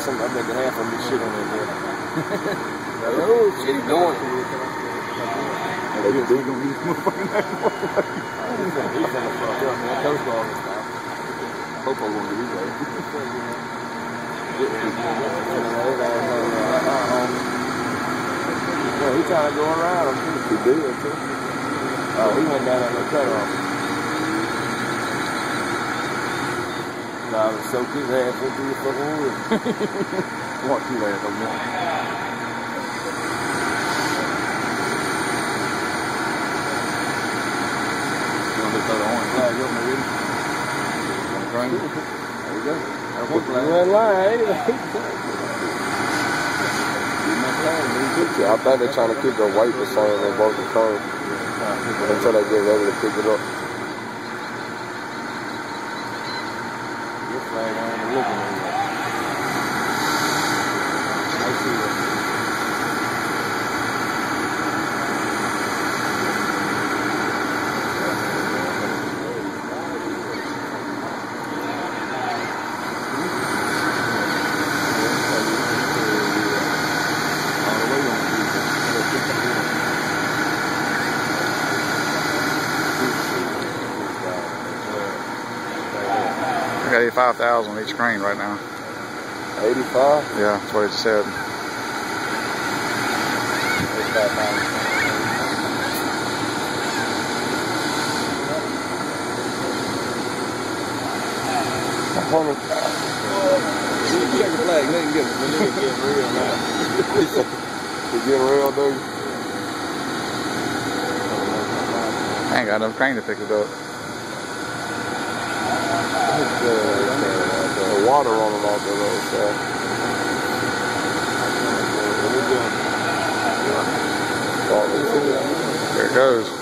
some, I bet the half of them shit on that oh, shit, he doing it. They just dig on these motherfucking He's finna fuck up, man. Coast Guard is fine. Popo won't his way. Yeah, he trying to go around him too. He did, too. Oh, he went down on the cutoff. You want to throw the orange flag up, maybe? On the train? There you go. That's one flag. You in line? Yeah, I think they're trying to keep the weight the same in both the curves until they get ready to pick it up. This flag ain't even looking at you. I see it. I got 85,000 on each crane right now. 85? Yeah, that's what it said. Check the flag, him get him get real now. You getting real, dude? I ain't got enough crane to pick it up. The uh, water running off the so. There it goes.